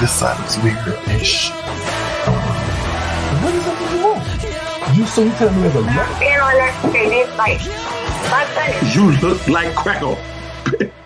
this side looks weird-ish. What is that you want? You so you telling me there's a lot? You look like Crackle.